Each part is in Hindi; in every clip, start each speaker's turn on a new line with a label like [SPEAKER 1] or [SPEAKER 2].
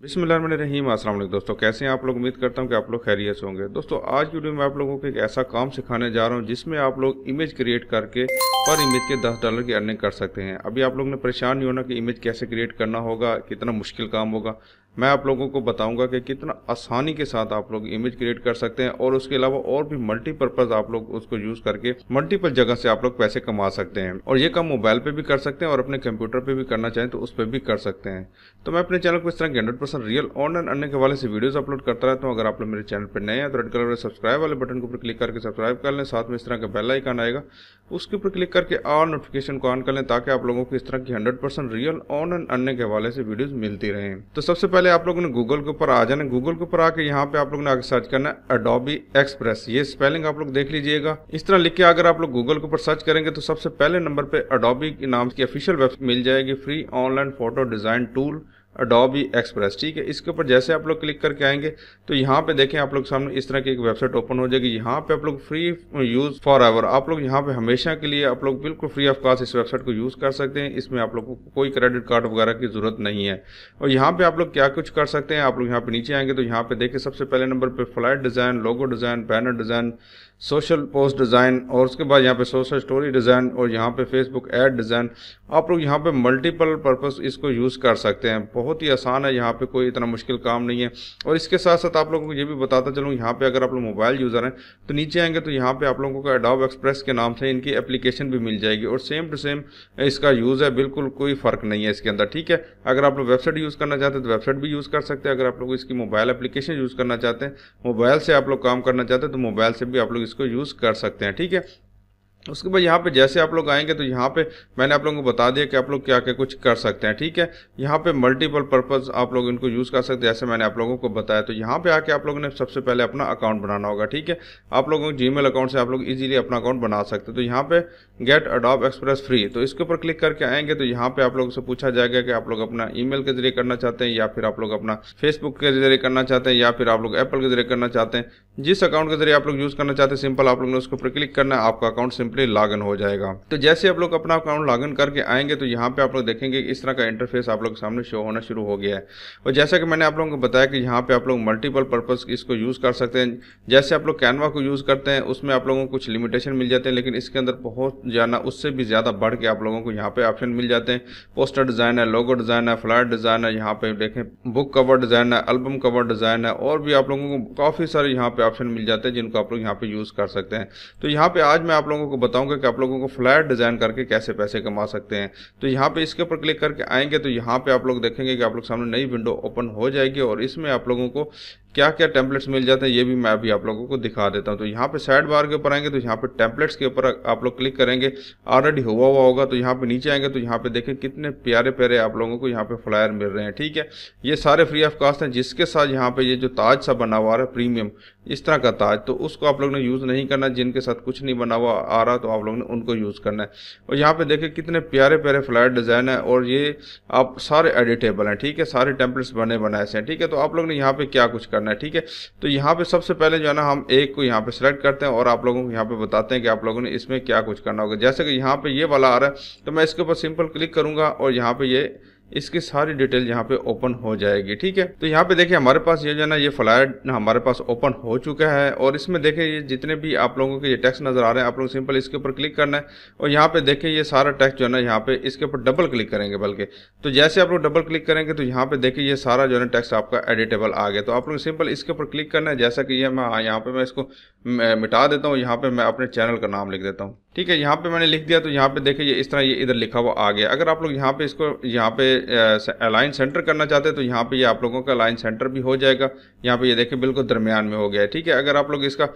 [SPEAKER 1] अस्सलाम वालेकुम दोस्तों, कैसे हैं आप लोग? उम्मीद करता हूँ कि आप लोग खैरियत से होंगे। दोस्तों, आज की वीडियो में आप लोगों को एक ऐसा काम सिखाने जा रहा हूँ जिसमें आप लोग इमेज क्रिएट करके, पर इमेज के 10 डॉलर की अर्निंग कर सकते हैं। अभी आप लोगों ने परेशान नहीं होना कि इमेज कैसे क्रिएट करना होगा, कितना मुश्किल काम होगा। मैं आप लोगों को बताऊँगा कि कितना आसानी के साथ आप लोग इमेज क्रिएट कर सकते हैं और उसके अलावा और भी मल्टीपर्पज आप लोग उसको यूज़ करके मल्टीपल जगह से आप लोग पैसे कमा सकते हैं। और ये काम मोबाइल पे भी कर सकते हैं और अपने कंप्यूटर पे भी करना चाहें तो उस पर भी कर सकते हैं। तो मैं अपने चैनल को इस तरह के हंड्रेड रियल ऑनलाइन अन्य के वाले से वीडियोज़ अपलोड करता रहता हूँ। अगर आप लोग मेरे चैनल पर नए हैं तो रेड कलर सब्सक्राइब वाले बटन के क्लिक करके सब्सक्राइब कर लें। साथ में इस तरह का बेल आइकन आएगा। उसके ऊपर क्लिक करके ऑल नोटिफिकेशन को ऑन कर लें ताकि आप लोगों को इस तरह की hundred percent real on and अन्य के हवाले से वीडियोज़ मिलती रहे। तो सबसे पहले आप लोगों ने गूगल के ऊपर आ जाना गूगल के ऊपर आके यहाँ पे आप लोग ने आगे सर्च करना है अडोबी एक्सप्रेस ये स्पेलिंग आप लोग देख लीजिएगा। इस तरह लिख के अगर आप लोग गूगल के ऊपर सर्च करेंगे तो सबसे पहले नंबर पे अडोबी के नाम की ऑफिशियल वेबसाइट मिल जाएगी। Free online photo design tool Adobe Express ठीक है? इसके ऊपर जैसे आप लोग क्लिक करके आएँगे तो यहाँ पे देखें आप लोग सामने इस तरह की एक वेबसाइट ओपन हो जाएगी। यहाँ पे आप लोग फ्री यूज़ फॉर एवर आप लोग यहाँ पे हमेशा के लिए आप लोग बिल्कुल फ्री ऑफ़ कॉस्ट इस वेबसाइट को यूज़ कर सकते हैं। इसमें आप लोग को कोई क्रेडिट कार्ड वगैरह की ज़रूरत नहीं है। और यहाँ पे आप लोग क्या कुछ कर सकते हैं? आप लोग यहाँ पे नीचे आएँगे तो यहाँ पे देखिए सबसे पहले नंबर पर flight design logo design banner design social post design और उसके बाद यहाँ पे सोशल स्टोरी डिज़ाइन और यहाँ पे फेसबुक एड डिज़ाइन आप लोग यहाँ पे मल्टीपल पर्पस इसको यूज़ कर सकते हैं। बहुत ही आसान है, यहाँ पे कोई इतना मुश्किल काम नहीं है। और इसके साथ साथ आप लोगों को ये भी बताता चलूँ, यहाँ पे अगर आप लोग मोबाइल यूज़र हैं तो नीचे आएँगे तो यहाँ पे आप लोगों को अडोब एक्सप्रेस के नाम से इनकी एप्लीकेशन भी मिल जाएगी। और सेम टू सेम इसका यूज़ है, बिल्कुल कोई फ़र्क नहीं है इसके अंदर, ठीक है? अगर आप लोग वेबसाइट यूज़ करना चाहते हैं तो वेबसाइट भी यूज़ कर सकते हैं। अगर आप लोग इसकी मोबाइल एप्लीकेशन यूज़ करना चाहते हैं मोबाइल से आप लोग काम करना चाहते हैं तो मोबाइल से भी आप लोग इसको यूज़ कर सकते हैं, ठीक है? उसके बाद यहाँ पे जैसे आप लोग आएँगे तो यहाँ पे मैंने आप लोगों को बता दिया कि आप लोग क्या क्या कुछ कर सकते हैं, ठीक है? यहाँ पे मल्टीपल पर्पज आप लोग इनको यूज़ कर सकते हैं, जैसे मैंने आप लोगों को बताया। तो यहाँ पे आके आप लोगों ने सबसे पहले अपना अकाउंट बनाना होगा, ठीक है? आप लोगों को जी अकाउंट से आप लोग ईजिली अपना अकाउंट बना सकते हैं। तो यहाँ पे गेट अडॉप एक्सप्रेस फ्री तो इसके ऊपर क्लिक करके आएँगे तो यहाँ पे आप लोगों से पूछा जाएगा कि आप लोग अपना ई के ज़रिए करना चाहते हैं या फिर आप लोग अपना फेसबुक के ज़रिए करना चाहते हैं या फिर आप लोग एप्पल के ज़रिए करना चाहते हैं। जिस अकाउंट के ज़रिए आप लोग यूज़ करना चाहते हैं सिंपल आप लोग ने उसके ऊपर क्लिक करना है, आपका अकाउंट सिंपली लॉग हो जाएगा। तो जैसे आप लोग अपना अकाउंट लॉगिन करके आएँगे तो यहाँ पे आप लोग देखेंगे इस तरह का इंटरफेस आप लोग के सामने शो होना शुरू हो गया है। और जैसा कि मैंने आप लोगों को बताया कि यहाँ पे आप लोग मल्टीपल पर्पज इसको यूज़ कर सकते हैं। जैसे आप लोग कैनवा को यूज़ करते हैं, उसमें आप लोगों को कुछ लिमिटेशन मिल जाते हैं, लेकिन इसके अंदर बहुत जाना उससे भी ज़्यादा बढ़ के आप लोगों को यहाँ पे ऑप्शन मिल जाते हैं। पोस्टर डिज़ाइन है लोगो डिज़ाइन है फ्लायर डिज़ाइन है, यहाँ पे देखें बुक कवर डिज़ाइन है एल्बम कवर डिज़ाइन है, और भी आप लोगों को काफ़ी सारे यहाँ पे ऑप्शन मिल जाते हैं जिनको आप लोग यहाँ पे यूज़ कर सकते हैं। तो यहाँ पे आज मैं आप लोगों को बताऊँगा कि आप लोगों को फ्लैट डिज़ाइन करके कैसे पैसे कमा सकते हैं। तो यहाँ पे इसके ऊपर क्लिक करके आएँगे तो यहाँ पे आप लोग देखेंगे कि आप लोग सामने नई विंडो ओपन हो जाएगी और इसमें आप लोगों को क्या क्या टेम्पलेट्स मिल जाते हैं, ये भी मैं अभी आप लोगों को दिखा देता हूँ। तो यहाँ पे साइड बार के ऊपर आएँगे तो यहाँ पे टेम्पलेट्स के ऊपर आप लोग क्लिक करेंगे। ऑलरेडी हुआ हुआ होगा तो यहाँ पे नीचे आएँगे तो यहाँ पे देखें कितने प्यारे प्यारे आप लोगों को यहाँ पे फ्लायर मिल रहे हैं, ठीक है? ये सारे फ्री ऑफ़ कास्ट हैं, जिसके साथ यहाँ पे ये जो ताज सा बना हुआ है प्रीमियम इस तरह का ताज तो उसको आप लोग ने यूज़ नहीं करना, जिनके साथ कुछ नहीं बना हुआ आ रहा तो आप लोग ने उनको यूज़ करना है। और यहाँ पे देखें कितने प्यारे प्यारे फ्लायर डिज़ाइन है, और ये आप सारे एडिटेबल हैं, ठीक है? सारे टेम्पलेट्स बने बनाए से हैं, ठीक है? तो आप लोग ने यहाँ पे क्या कुछ है, ठीक है? तो यहाँ पे सबसे पहले जो है ना, हम एक को यहाँ पे सिलेक्ट करते हैं और आप लोगों को यहाँ पे बताते हैं कि आप लोगों ने इसमें क्या कुछ करना होगा। जैसे कि यहाँ पे ये वाला आ रहा है तो मैं इसके ऊपर सिंपल क्लिक करूँगा और यहाँ पे ये इसकी सारी डिटेल यहाँ पे ओपन हो जाएगी, ठीक है? तो यहाँ पे देखिए हमारे पास ये जो है ना, ये फ्लायर हमारे पास ओपन हो चुका है और इसमें देखिए ये जितने भी आप लोगों के ये टेक्स्ट नज़र आ रहे हैं, आप लोग सिंपल इसके ऊपर क्लिक करना है और यहाँ पे देखिए ये सारा टैक्स जो है ना, यहाँ पे इसके ऊपर डबल क्लिक करेंगे बल्कि। तो जैसे आप लोग डबल क्लिक करेंगे तो यहाँ पे देखिए ये सारा जो है ना टैक्स आपका एडिटेबल आ गया। तो आप लोग सिंपल इसके ऊपर क्लिक करना है, जैसा कि ये मैं, यहाँ पे मैं इसको मिटा देता हूँ, यहाँ पे मैं अपने चैनल का नाम लिख देता हूँ। ठीक है, यहाँ पे मैंने लिख दिया तो यहाँ पे देखिए ये इस तरह ये इधर लिखा हुआ आ गया। अगर आप लोग यहाँ पे इसको, यहाँ पे अलाइन सेंटर करना चाहते हैं तो यहाँ पे ये आप लोगों का अलाइन सेंटर भी हो जाएगा। यहाँ पे ये देखिए बिल्कुल दरमियान में हो गया है, ठीक है। अगर आप लोग इसका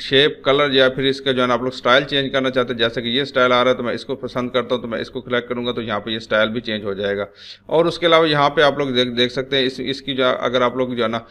[SPEAKER 1] शेप कलर या फिर इसका जो है आप लोग स्टाइल चेंज करना चाहते हैं, जैसे कि ये स्टाइल आ रहा है तो मैं इसको पसंद करता हूँ तो मैं इसको कलेक्ट करूँगा तो यहाँ पर ये स्टाइल भी चेंज हो जाएगा। और उसके अलावा यहाँ पर आप लोग देख देख सकते हैं, इस, इसकी जो, अगर आप लोग जो है ना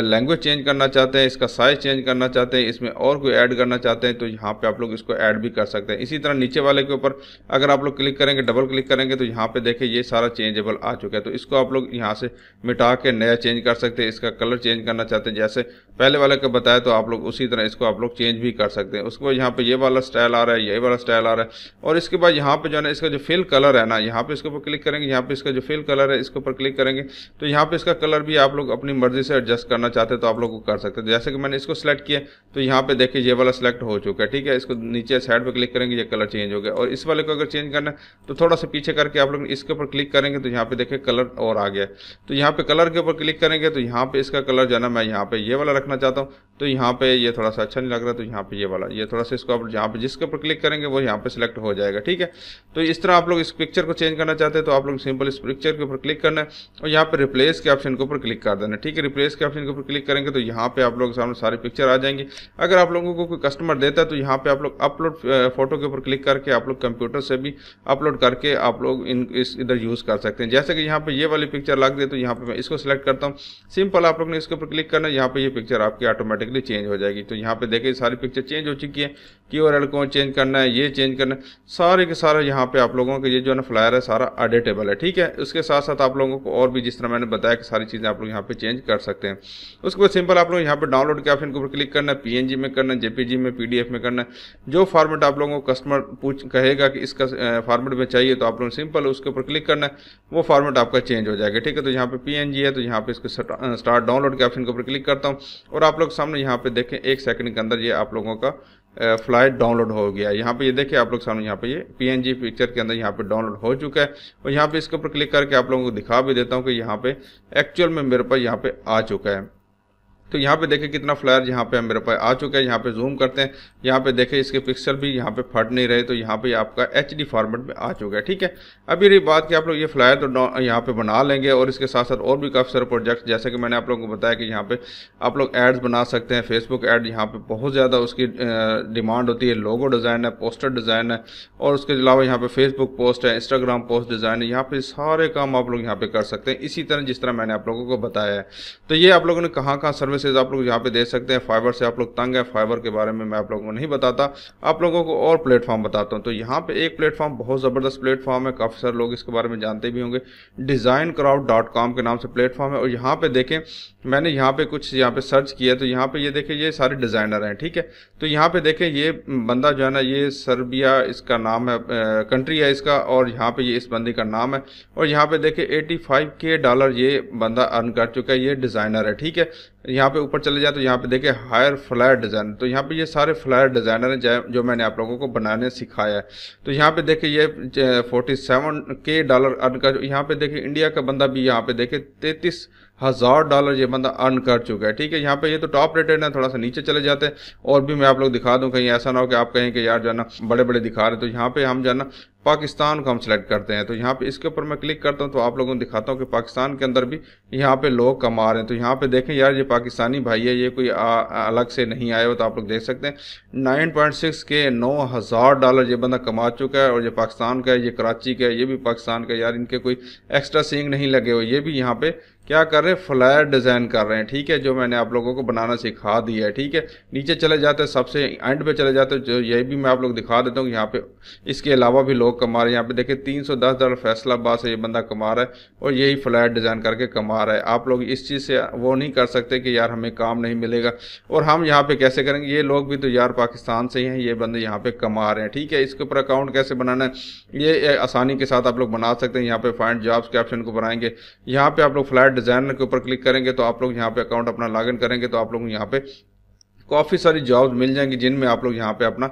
[SPEAKER 1] लैंग्वेज चेंज करना चाहते हैं, इसका साइज़ चेंज करना चाहते हैं, इसमें और कोई ऐड करना चाहते हैं तो यहाँ पर आप लोग इसको ऐड भी कर सकते हैं। इसी तरह नीचे वाले के ऊपर अगर आप लोग क्लिक करेंगे डबल क्लिक करेंगे तो यहाँ पे देखें ये सारा चेंजेबल आ चुका है। तो इसको आप लोग यहाँ से मिटा के नया चेंज कर सकते हैं। इसका कलर चेंज करना चाहते हैं। जैसे पहले वाले का बताया तो आप लोग उसी तरह इसको आप लोग चेंज भी कर सकते हैं उसके बाद यहाँ पे ये वाला स्टाइल आ रहा है ये वाला स्टाइल आ रहा है और इसके बाद यहाँ पे जो है ना इसका जो फिल कलर है ना यहाँ पे इसके ऊपर क्लिक करेंगे यहाँ पे इसका जो फिल कलर है इसके ऊपर क्लिक करेंगे तो यहाँ पे इसका कलर भी आप लोग अपनी मर्ज़ी से एडजस्ट करना चाहते हैं तो आप लोग को कर सकते हैं जैसे कि मैंने इसको सिलेक्ट किया तो यहाँ पे देखिए ये वाला सिलेक्ट हो चुका है ठीक है इसको नीचे साइड पर क्लिक करेंगे ये कलर चेंज हो गया और इस वाले को अगर चेंज करना है तो थोड़ा सा पीछे करके आप लोग इसके ऊपर क्लिक करेंगे तो यहाँ पे देखिए कलर और आ गया तो यहाँ पे कलर के ऊपर क्लिक करेंगे तो यहाँ पे इसका कलर जो है ना मैं यहाँ पे ये वाला रखना चाहता हूँ। तो यहाँ पे ये थोड़ा सा अच्छा नहीं लग रहा तो यहाँ पे ये वाला, ये थोड़ा सा इसको आप यहाँ पे जिसके ऊपर क्लिक करेंगे, वो यहाँ पे सिलेक्ट हो जाएगा, ठीक है? तो इस तरह आप लोग इस पिक्चर को चेंज करना चाहते हैं तो आप लोग सिंपल इस पिक्चर के ऊपर क्लिक करना है और यहाँ पे रिप्लेस के ऑप्शन के ऊपर क्लिक कर देना ठीक है? रिप्लेस के ऑप्शन के ऊपर क्लिक करेंगे तो यहाँ पे आप लोग सामने सारी पिक्चर आ जाएँगी। अगर आप लोगों को कोई कस्टमर देता है तो यहाँ पे आप लोग अपलोड फ़ोटो के ऊपर क्लिक करके आप लोग कंप्यूटर से भी अपलोड करके आप लोग इन, इस, इधर यूज़ कर सकते हैं। जैसे कि यहाँ पे ये वाली पिक्चर लग दे तो यहाँ पे मैं इसको सिलेक्ट करता हूँ। सिंपल आप लोग ने इसके ऊपर क्लिक करना यहाँ पे ये पिक्चर आपकी ऑटोमेटिकली चेंज हो जाएगी। तो यहाँ पे देखिए सारी पिक्चर चेंज हो चुकी है। की और एल को चेंज करना है, ये चेंज करना है। सारे के सारे यहाँ पे आप लोगों के ये जो है ना फ्लायर है, सारा एडिटेबल है, ठीक है? उसके साथ साथ आप लोगों को और भी जिस तरह मैंने बताया कि सारी चीज़ें आप लोग यहाँ पे चेंज कर सकते हैं। उसके बाद सिंपल आप लोग यहाँ पे डाउनलोड के ऑप्शन के ऊपर क्लिक करना है पीएनजी में करना है जेपीजी में पीडीएफ में करना है। जो फॉर्मेट आप लोगों को कस्टमर पूछ, कहेगा कि इसका फॉर्मेट में चाहिए तो आप लोग सिंपल उसके ऊपर क्लिक करना है, वो फॉर्मेट आपका चेंज हो जाएगा, ठीक है? तो यहाँ पे पी है तो यहाँ पे इसको स्टार्ट डाउनलोड के ऑप्शन के ऊपर क्लिक करता हूँ। और आप लोग सामने यहाँ पे देखें, एक सेकंड के अंदर ये आप लोगों का फ़्लाइट डाउनलोड हो गया। यहाँ पे ये देखिए, आप लोग सामने यहाँ पे ये पीएनजी पिक्चर के अंदर यहाँ पे डाउनलोड हो चुका है। और यहाँ पे इसके ऊपर क्लिक करके आप लोगों को दिखा भी देता हूँ कि यहाँ पे एक्चुअल में मेरे पास यहाँ पे आ चुका है। तो यहाँ पे देखें कितना फ्लायर यहाँ पे मेरे पास आ चुका है यहाँ पे जूम करते हैं यहाँ पे देखें इसके पिक्सल भी यहाँ पे फट नहीं रहे तो यहाँ पे आपका एच डी फॉर्मेट में आ चुका है ठीक है अभी रही बात कि आप लोग ये फ्लायर तो यहाँ पे बना लेंगे और इसके साथ साथ और भी काफ़ी सारे प्रोजेक्ट जैसे कि मैंने आप लोगों को बताया कि यहाँ पे आप लोग एड्स बना सकते हैं फेसबुक एड यहाँ पे बहुत ज़्यादा उसकी डिमांड होती है लोगो डिज़ाइन है पोस्टर डिज़ाइन है और उसके अलावा यहाँ पे फेसबुक पोस्ट है इंस्टाग्राम पोस्ट डिज़ाइन है यहाँ पे सारे काम आप लोग यहाँ पे कर सकते हैं इसी तरह जिस तरह मैंने आप लोगों को बताया है तो ये आप लोगों ने कहाँ कहाँ सर्विस सर्विसेज़ आप लोग यहाँ पे दे सकते हैं। फाइबर से आप लोग तंग है। फाइबर के बारे में मैं आप लोगों को नहीं बताता। आप लोगों को और प्लेटफॉर्म बताता हूँ। तो यहाँ पे एक प्लेटफॉर्म बहुत ज़बरदस्त प्लेटफॉर्म है। काफ़ी सारे लोग इसके बारे में जानते भी होंगे। डिज़ाइन के नाम से प्लेटफॉर्म है। और यहाँ पे देखें, मैंने यहाँ पे कुछ यहाँ पे सर्च किया तो यहाँ पे ये देखें ये सारे डिज़ाइनर हैं, ठीक है? तो यहाँ पे देखें, ये बंदा जो है ना, ये सर्बिया इसका नाम है कंट्री है इसका। और यहाँ पे ये इस बंदी का नाम है। और यहाँ पे देखें 85 के डॉलर ये बंदा अर्न कर चुका है। ये डिज़ाइनर है, ठीक है? यहाँ पे ऊपर चले जाए तो यहाँ पे देखे हायर फ्लायर डिज़ाइन तो यहाँ पे ये सारे फ्लायर डिज़ाइनर हैं जो मैंने आप लोगों को बनाने सिखाया है। तो यहाँ पे देखे ये फोर्टी सेवन के डॉलर अर्न कर यहाँ पे देखे इंडिया का बंदा भी यहाँ पे देखे तैतीस हज़ार डॉलर ये बंदा अर्न कर चुका है। ठीक है, यहाँ पे ये तो टॉप रेटेड है, थोड़ा सा नीचे चले जाते हैं। और भी मैं आप लोग दिखा दूँ कहीं, ऐसा ना हो कि आप कहें कि यार जाना बड़े बड़े दिखा रहे तो यहाँ पे हम जो है ना पाकिस्तान को हम सेलेक्ट करते हैं। तो यहाँ पे इसके ऊपर मैं क्लिक करता हूँ तो आप लोगों को दिखाता हूँ कि पाकिस्तान के अंदर भी यहाँ पे लोग कमा रहे हैं। तो यहाँ पे देखें यार ये पाकिस्तानी भाई है ये कोई आ, अलग से नहीं आया हो तो आप लोग देख सकते हैं। नाइन पॉइंट सिक्स के नौ हज़ार डॉलर ये बंदा कमा चुका है और ये पाकिस्तान का है ये कराची का है ये भी पाकिस्तान का यार इनके कोई एक्स्ट्रा सींग नहीं लगे हुए। ये भी यहाँ पे क्या कर रहे हैं? फ्लायर डिज़ाइन कर रहे हैं। ठीक है जो मैंने आप लोगों को बनाना सिखा दिया है। ठीक है नीचे चले जाते हैं सबसे एंड पे चले जाते हैं। जो यही भी मैं आप लोग दिखा देता हूँ यहाँ पे इसके अलावा भी लोग कमा रहे हैं। यहाँ पे देखे तीन सौ दस डॉलर फैसलाबाद से ये बंदा कमा रहा है और यही फ्लैट डिज़ाइन करके कमा रहा है। आप लोग इस चीज़ से वो नहीं कर सकते कि यार हमें काम नहीं मिलेगा। और हम यहाँ पे कैसे करेंगे? ये लोग भी तो यार पाकिस्तान से ही हैं, ये बंदे यहाँ पे कमा रहे हैं। ठीक है, इसके ऊपर अकाउंट कैसे बनाना है? ये आसानी के साथ आप लोग बना सकते हैं। यहाँ पे फाइंड जॉब्स के ऑप्शन को बनाएँगे। यहाँ पे आप लोग फ्लायर डिज़ाइनर के ऊपर क्लिक करेंगे तो आप लोग यहाँ पे अकाउंट अपना लॉगिन करेंगे तो आप लोग यहाँ पे काफ़ी सारी जॉब्स मिल जाएँगी जिनमें आप लोग यहाँ पे अपना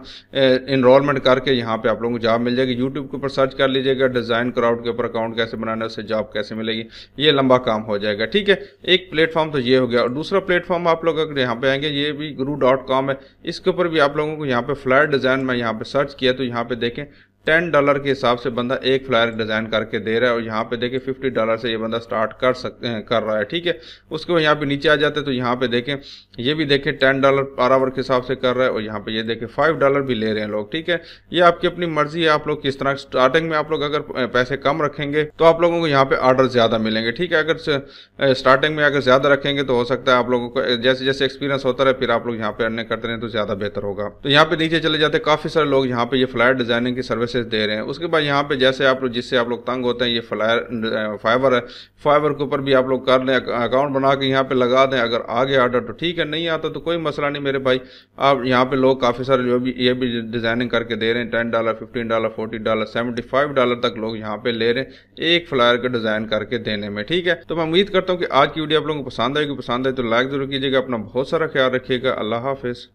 [SPEAKER 1] इनरोलमेंट करके यहाँ पे आप लोगों को जॉब मिल जाएगी। यूट्यूब के ऊपर सर्च कर लीजिएगा डिज़ाइन क्राउड के ऊपर अकाउंट कैसे बनाना उससे जॉब कैसे मिलेगी। ये लंबा काम हो जाएगा, ठीक है? एक प्लेटफॉर्म तो ये हो गया। और दूसरा प्लेटफॉर्म आप लोग अगर यहाँ पर आएँगे, ये भी गुरु है। इसके ऊपर भी आप लोगों को यहाँ पर फ्लैट डिज़ाइन में यहाँ पर सर्च किया तो यहाँ पर देखें। टेन डॉलर के हिसाब से बंदा एक फ्लायर डिज़ाइन करके दे रहा है और यहाँ पे देखें फिफ्टी डॉलर से ये बंदा स्टार्ट कर सकते हैं कर रहा है, ठीक है? उसके बाद यहाँ पे नीचे आ जाते हैं तो यहाँ पे देखें, ये भी देखें टेन डॉलर पर आवर के हिसाब से कर रहा है और यहाँ पे ये देखें फाइव डॉलर भी ले रहे हैं लोग, ठीक है? ये आपकी अपनी मर्ज़ी है, आप लोग किस तरह स्टार्टिंग में आप लोग अगर पैसे कम रखेंगे तो आप लोगों को यहाँ पे ऑर्डर ज़्यादा मिलेंगे, ठीक है? अगर स्टार्टिंग में अगर ज़्यादा रखेंगे तो हो सकता है आप लोगों को जैसे जैसे एक्सपीरियंस होता है फिर आप लोग यहाँ पे अर्निंग करते रहे तो ज़्यादा बेहतर होगा। तो यहाँ पे नीचे चले जाते काफ़ी सारे लोग यहाँ पे ये डिज़ाइनिंग की सर्विस सर्विसेज़ दे रहे हैं। उसके बाद यहाँ पे जैसे आप लोग, जिससे आप लोग तंग होते हैं, ये फ्लायर फाइबर है। फाइबर के ऊपर भी आप लोग कर लें अकाउंट बना के यहाँ पे लगा दें। अगर आ गया ऑर्डर तो ठीक है, नहीं आता तो कोई मसला नहीं मेरे भाई। आप यहाँ पे लोग काफ़ी सारे जो भी, ये भी डिज़ाइनिंग करके दे रहे हैं। Ten dollar fifteen dollar forty dollar seventy five dollar तक लोग यहाँ पे ले रहे हैं एक फ्लायर का डिज़ाइन करके देने में, ठीक है? तो मैं उम्मीद करता हूँ कि आज की वीडियो आप लोगों को पसंद आएगी। पसंद आए तो लाइक ज़रूर कीजिएगा, अपना बहुत सारा ख्याल रखिएगा। अल्लाह हाफिज़।